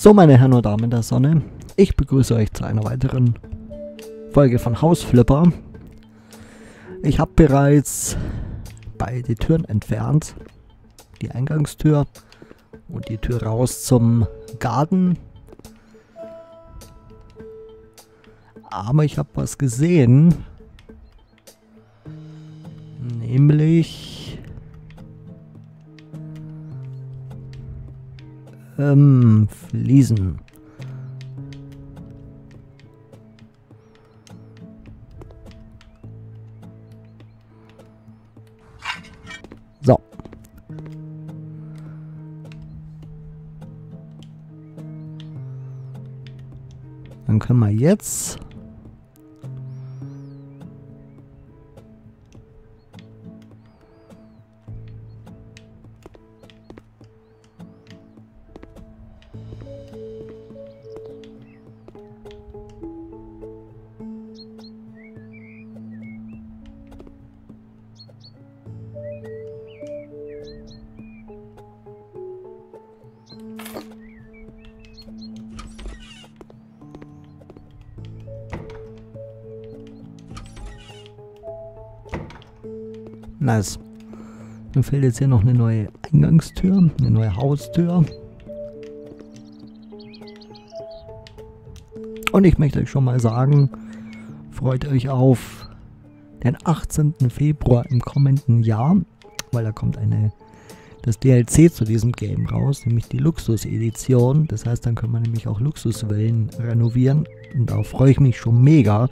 So, meine Herren und Damen der Sonne, ich begrüße euch zu einer weiteren Folge von Hausflipper. Ich habe bereits beide Türen entfernt. Die Eingangstür und die Tür raus zum Garten. Aber ich habe was gesehen. Nämlich... Ähm, Fliesen. So. Dann können wir jetzt Nice. Mir fehlt jetzt hier noch eine neue Eingangstür, eine neue Haustür. Und ich möchte euch schon mal sagen, freut euch auf den 18. Februar im kommenden Jahr, weil da kommt eine das DLC zu diesem Game raus, nämlich die Luxus-Edition. Das heißt, dann können wir nämlich auch Luxuswellen renovieren. Und darauf freue ich mich schon mega.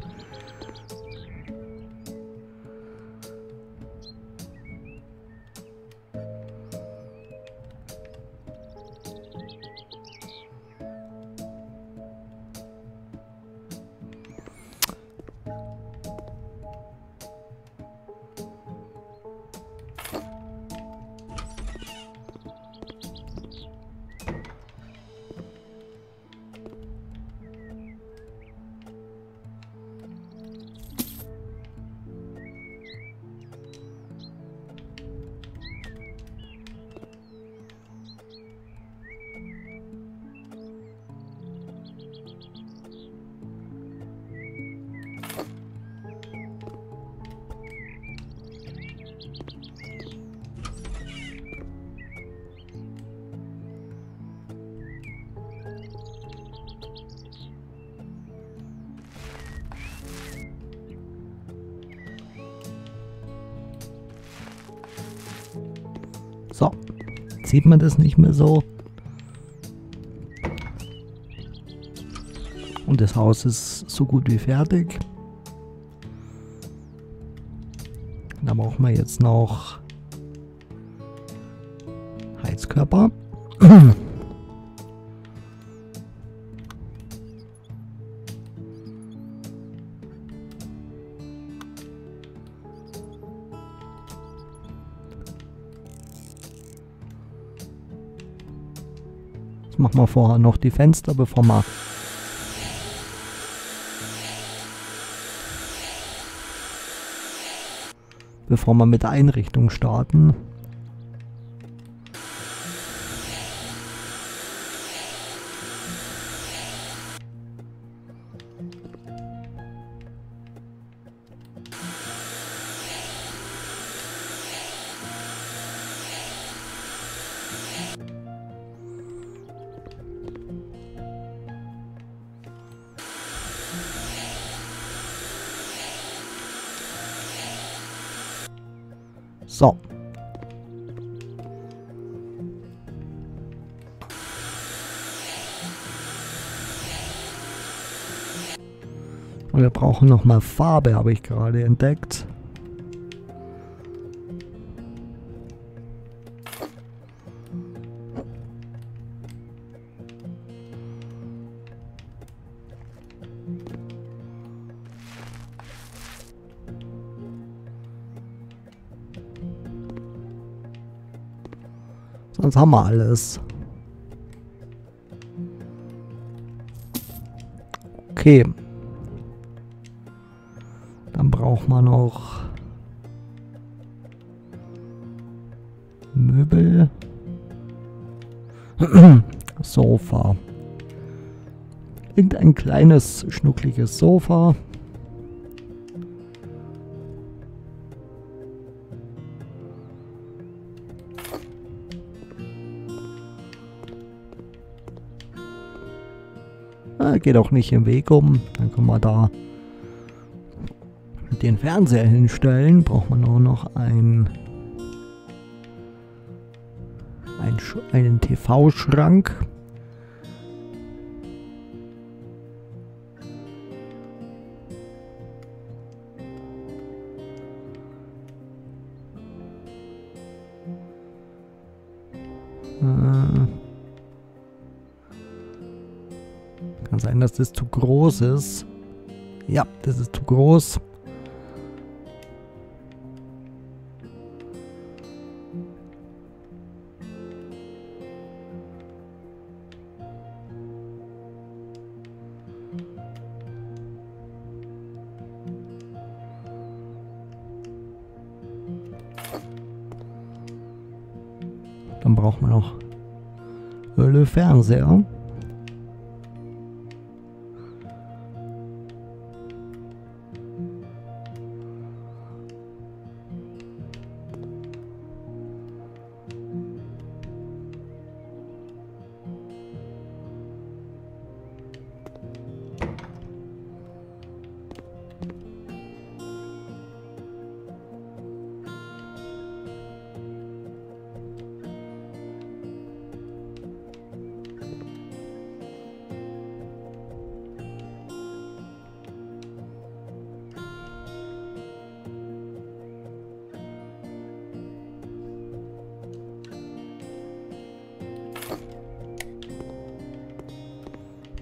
So, sieht man das nicht mehr so. Und das Haus ist so gut wie fertig. Da brauchen wir jetzt noch Heizkörper. Wir vorher noch die Fenster, bevor wir bevor wir mit der Einrichtung starten. So. Und wir brauchen noch mal Farbe, habe ich gerade entdeckt. Sonst haben wir alles. Okay. Dann braucht man noch Möbel. Sofa. Irgendein kleines, schnuckliges Sofa. Geht auch nicht im Weg um. Dann können wir da den Fernseher hinstellen. Braucht man nur noch ein, ein einen TV-Schrank. Äh, kann sein, dass das zu groß ist. Ja, das ist zu groß. Dann braucht man noch Le Fernseher.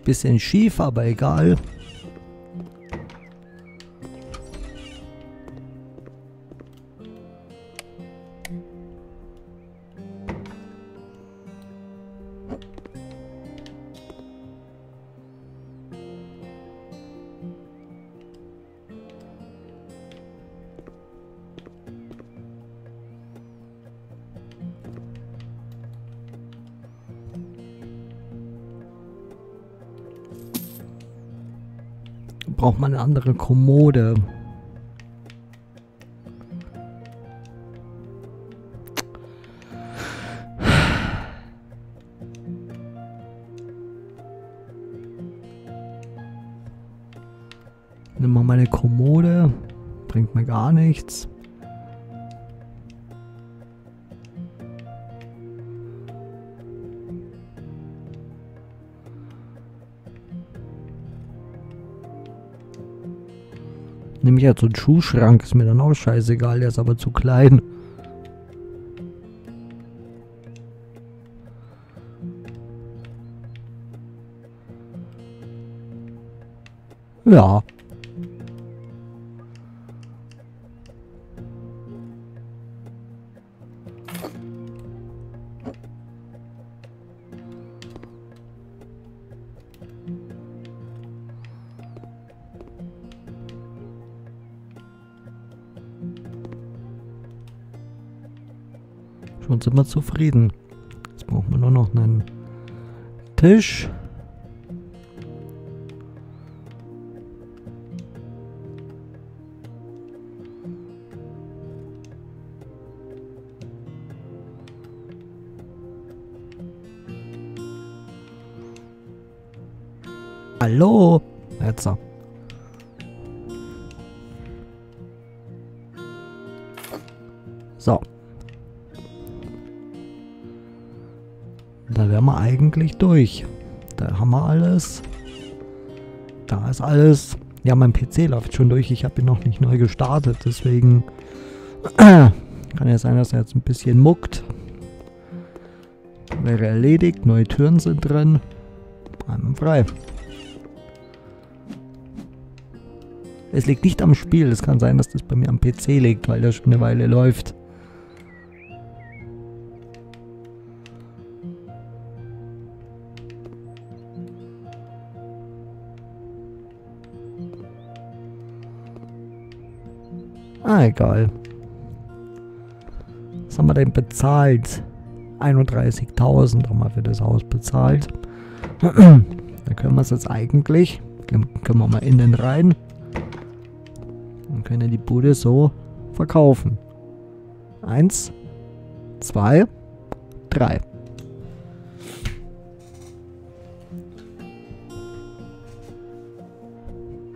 Bisschen schief, aber egal. Braucht man eine andere Kommode. Nimm mal meine Kommode. Bringt mir gar nichts. Nehme ich jetzt so einen Schuhschrank, ist mir dann auch scheißegal, der ist aber zu klein. Ja. Schon sind wir zufrieden. Jetzt brauchen wir nur noch einen Tisch. Hallo? Jetzt. Eigentlich durch. Da haben wir alles. Da ist alles. Ja, mein PC läuft schon durch. Ich habe ihn noch nicht neu gestartet. Deswegen kann ja sein, dass er jetzt ein bisschen muckt. Wäre erledigt. Neue Türen sind drin. Einmal frei. Es liegt nicht am Spiel. Es kann sein, dass das bei mir am PC liegt, weil der schon eine Weile läuft. Egal. Was haben wir denn bezahlt? 31.000 haben wir für das Haus bezahlt. da können wir es jetzt eigentlich, können wir mal innen rein und können die Bude so verkaufen. Eins, zwei, drei.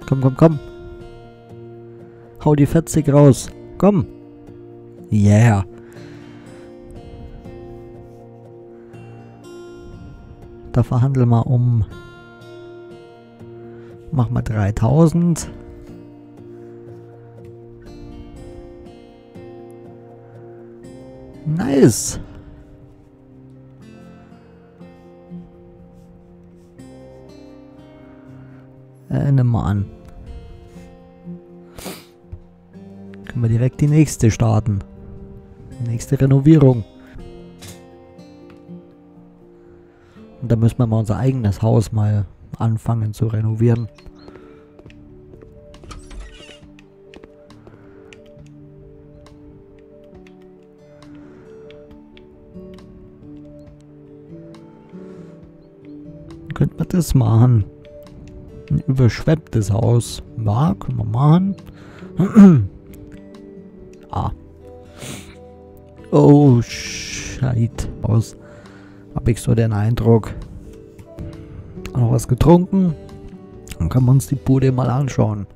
Komm, komm, komm. Hau die 40 raus. Komm. Yeah. Da verhandeln wir um. Mach mal 3000. Nice. Äh, nimm mal an. Können wir direkt die nächste starten. Nächste Renovierung. Und da müssen wir mal unser eigenes Haus mal anfangen zu renovieren. Könnten wir das machen? Ein überschwemmtes Haus. Ja, können wir machen. Oh, Scheit. Aus. Habe ich so den Eindruck. Noch was getrunken. Dann können wir uns die Bude mal anschauen.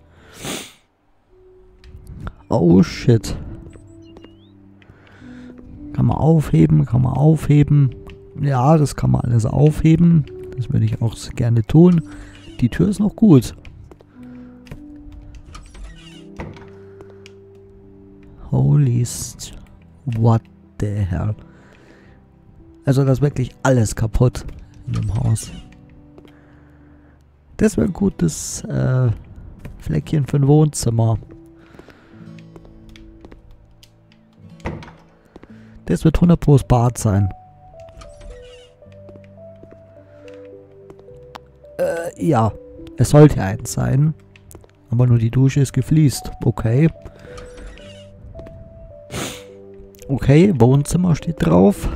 Oh shit. Kann man aufheben, kann man aufheben. Ja, das kann man alles aufheben. Das würde ich auch gerne tun. Die Tür ist noch gut. Holy What the hell? Also das ist wirklich alles kaputt in dem Haus. Das wäre ein gutes äh, Fleckchen für ein Wohnzimmer. Das wird 100 Pro Bad sein. Äh, ja. Es sollte eins sein. Aber nur die Dusche ist gefliest. Okay. Okay, Wohnzimmer steht drauf.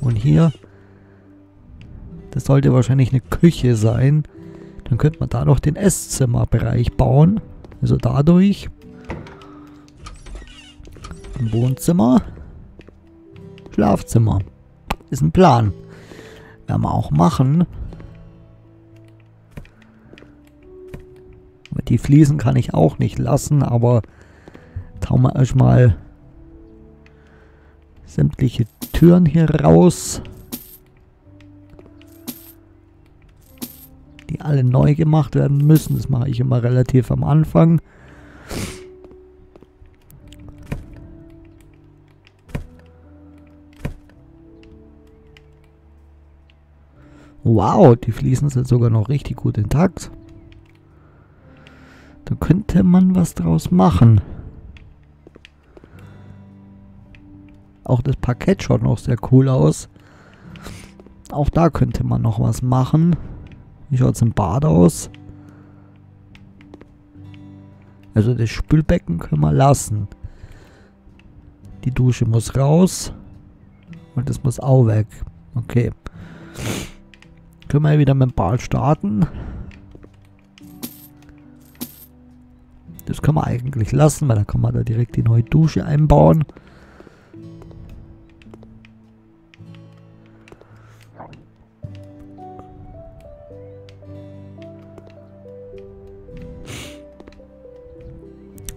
Und hier, das sollte wahrscheinlich eine Küche sein. Dann könnte man da noch den Esszimmerbereich bauen. Also dadurch. Ein Wohnzimmer. Schlafzimmer. Ist ein Plan. Werden wir auch machen. Die Fliesen kann ich auch nicht lassen, aber tauen wir erstmal sämtliche Türen hier raus. Die alle neu gemacht werden müssen. Das mache ich immer relativ am Anfang. Wow, die Fliesen sind sogar noch richtig gut intakt. Da könnte man was draus machen. Auch das Parkett schaut noch sehr cool aus. Auch da könnte man noch was machen. Wie schaut es im Bad aus? Also das Spülbecken können wir lassen. Die Dusche muss raus. Und das muss auch weg. Okay. Können wir wieder mit dem Bad starten. Das können wir eigentlich lassen, weil dann kann man da direkt die neue Dusche einbauen.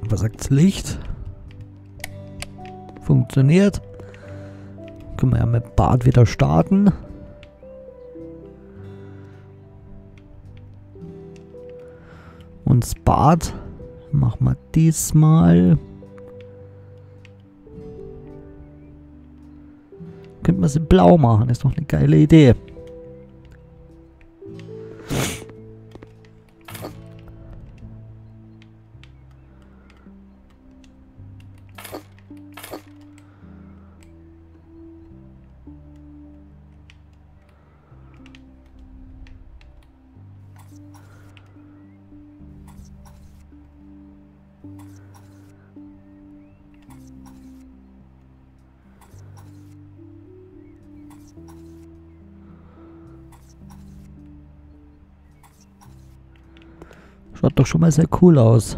Was sagt das Licht? Funktioniert. Können wir ja mit Bad wieder starten. Und Bad machen wir diesmal. Könnten wir sie blau machen, ist doch eine geile Idee. Schaut doch schon mal sehr cool aus.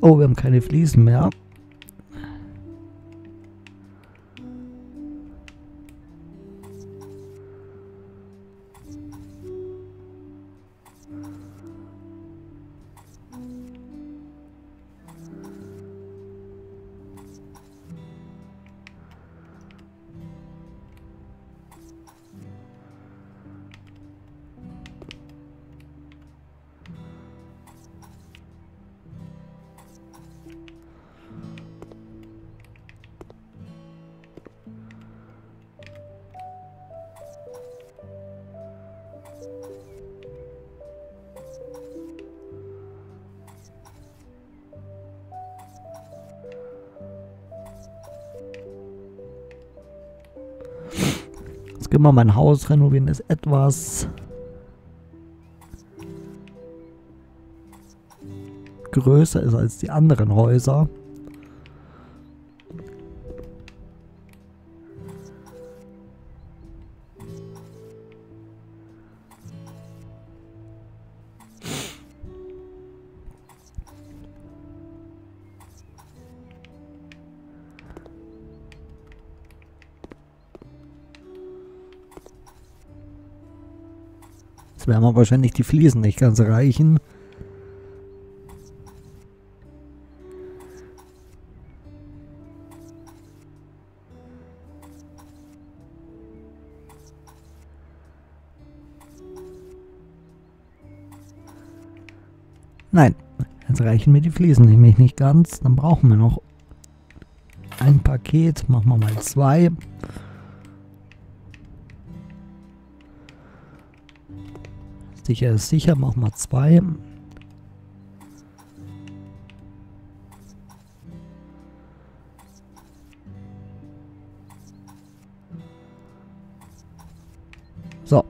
Oh, wir haben keine Fliesen mehr. Jetzt gehen wir mein Haus renovieren, ist etwas größer ist als die anderen Häuser. Wahrscheinlich die Fliesen nicht ganz reichen. Nein, jetzt reichen mir die Fliesen nämlich nicht ganz. Dann brauchen wir noch ein Paket. Machen wir mal zwei. Sicher ist sicher. Machen wir zwei. So.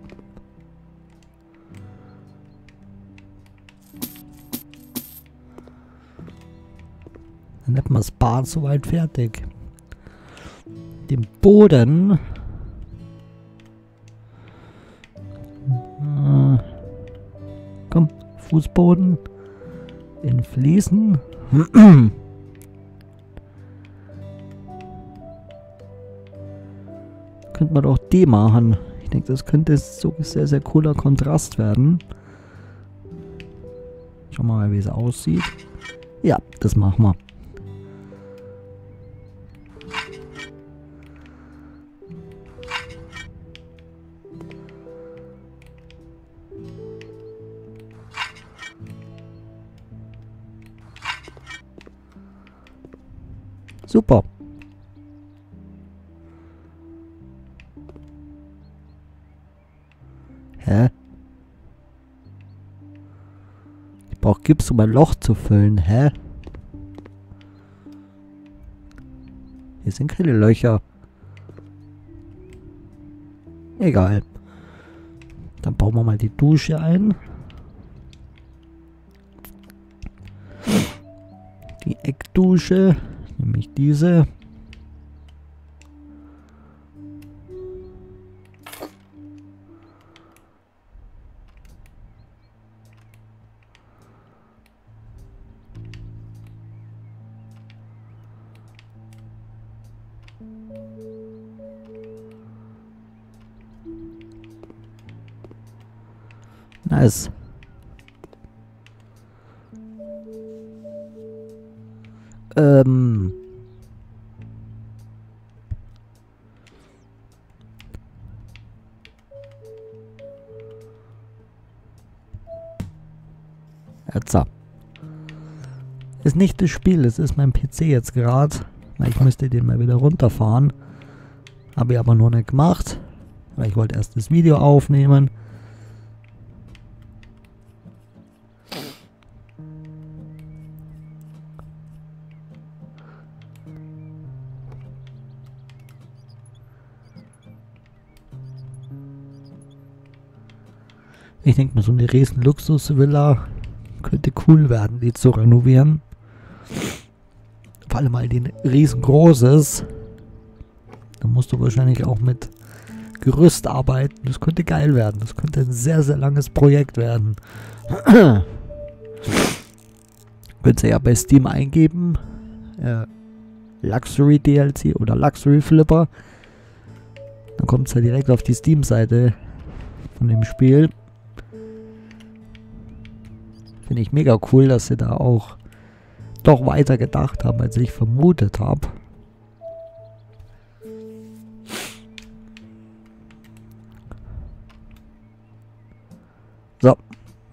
Dann hätten wir das Bad soweit fertig. Den Boden. Fußboden. In Fliesen. Könnte man doch die machen. Ich denke, das könnte so sehr, sehr cooler Kontrast werden. Schauen wir mal, wie es aussieht. Ja, das machen wir. Super. Hä? Ich brauche Gips, um ein Loch zu füllen. Hä? Hier sind keine Löcher. Egal. Dann bauen wir mal die Dusche ein. Die Eckdusche. Nämlich diese. Nice. Ist nicht das Spiel, es ist mein PC jetzt gerade. Ich müsste den mal wieder runterfahren. Habe ich aber noch nicht gemacht. Weil ich wollte erst das Video aufnehmen. Ich denke mal, so eine riesen Luxusvilla könnte cool werden, die zu renovieren. Vor allem, weil die riesengroß ist. Da musst du wahrscheinlich auch mit Gerüst arbeiten. Das könnte geil werden. Das könnte ein sehr, sehr langes Projekt werden. Könnt ihr ja bei Steam eingeben. Äh, Luxury DLC oder Luxury Flipper. Dann kommt es ja direkt auf die Steam-Seite von dem Spiel. Finde ich mega cool, dass sie da auch doch weiter gedacht haben, als ich vermutet habe. So,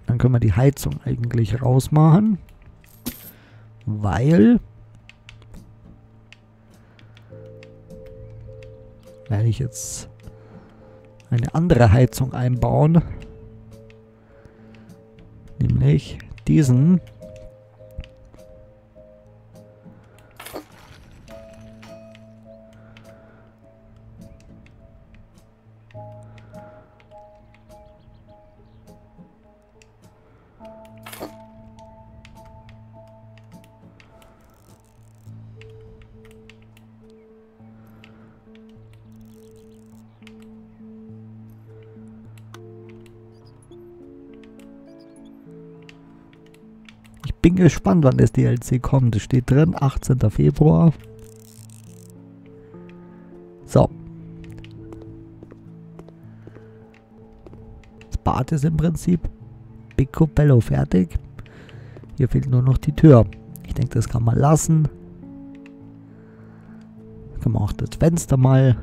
dann können wir die Heizung eigentlich rausmachen, weil werde ich jetzt eine andere Heizung einbauen. Nämlich diesen. Bin gespannt, wann das DLC kommt. Es steht drin, 18. Februar. So. Das Bad ist im Prinzip Picobello fertig. Hier fehlt nur noch die Tür. Ich denke, das kann man lassen. Kann man auch das Fenster mal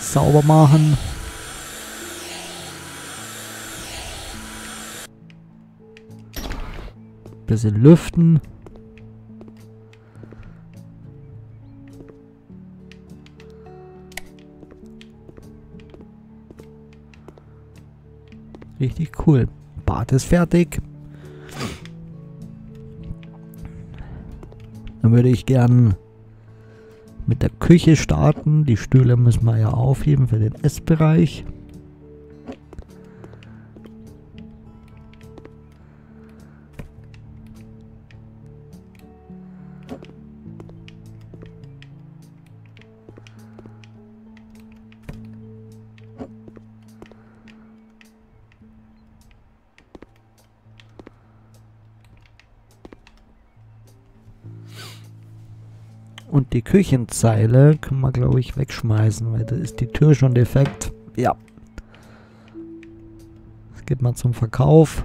sauber machen. Bisschen lüften. Richtig cool. Bad ist fertig. Dann würde ich gern mit der Küche starten. Die Stühle müssen wir ja aufheben für den Essbereich. Die Küchenzeile können wir, glaube ich, wegschmeißen, weil da ist die Tür schon defekt. Ja. Das geht mal zum Verkauf.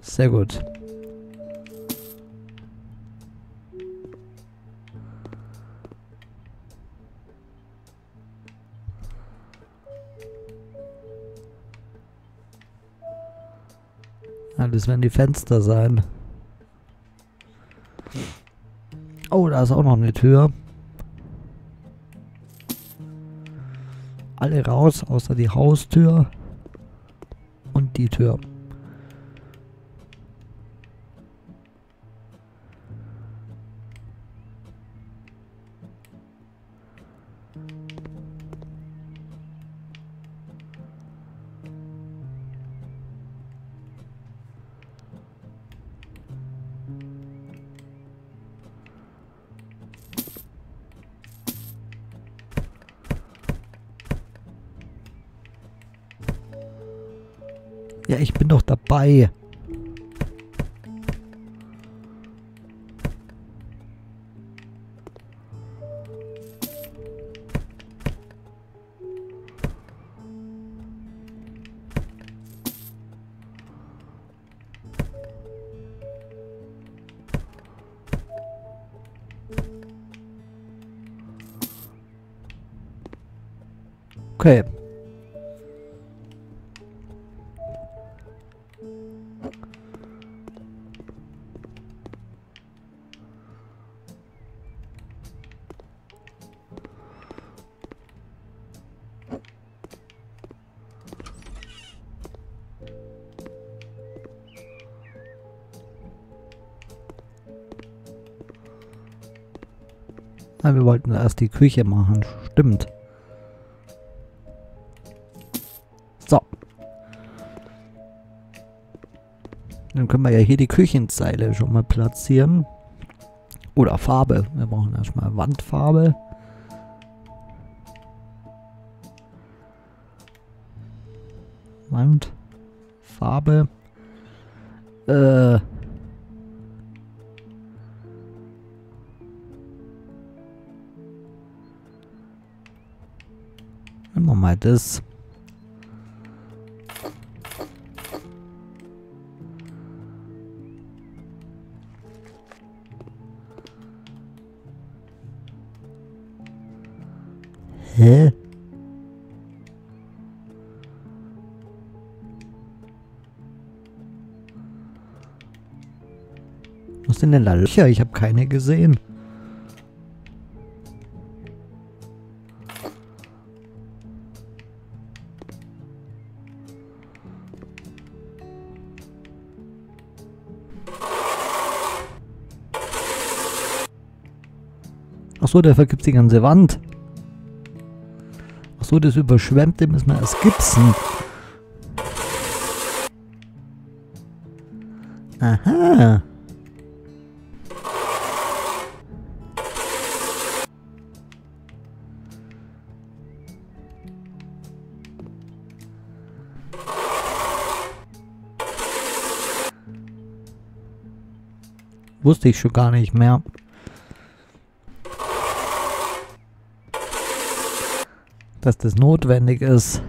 Sehr gut. Das werden die Fenster sein. Oh, da ist auch noch eine Tür. Alle raus, außer die Haustür und die Tür. Ja, ich bin doch dabei. Okay. Wollten erst die Küche machen. Stimmt. So. Dann können wir ja hier die Küchenzeile schon mal platzieren. Oder Farbe. Wir brauchen erstmal Wandfarbe. Wandfarbe. Äh. Mal. Hä? Was sind denn da Löcher? Ich habe keine gesehen. Achso, der vergibt die ganze Wand. Achso, das überschwemmte müssen wir erst gipsen. Aha. Wusste ich schon gar nicht mehr. Dass das notwendig ist.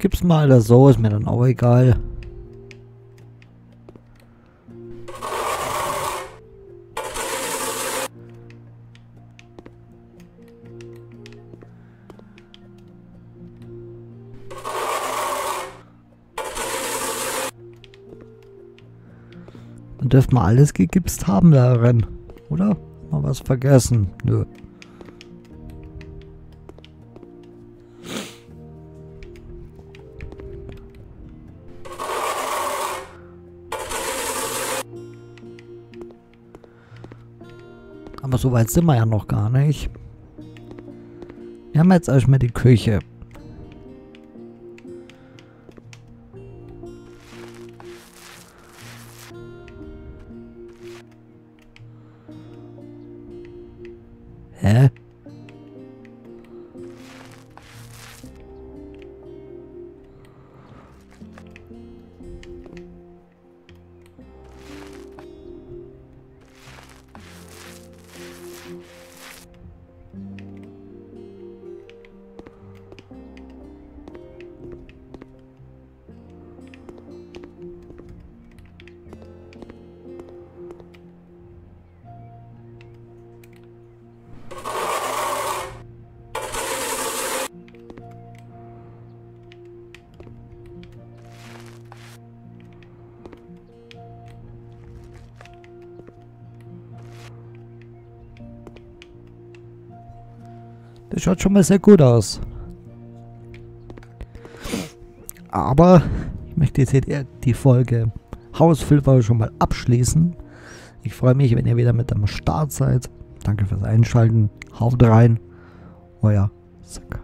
Gib's mal das so, ist mir dann auch egal. Dann dürfte man alles gegipst haben darin, oder? Mal was vergessen. Nö. So weit sind wir ja noch gar nicht. Wir haben jetzt erstmal die Küche. Das schaut schon mal sehr gut aus. Aber ich möchte jetzt hier die Folge Hausfilter schon mal abschließen. Ich freue mich, wenn ihr wieder mit am Start seid. Danke fürs Einschalten. Haut rein. Euer Sack.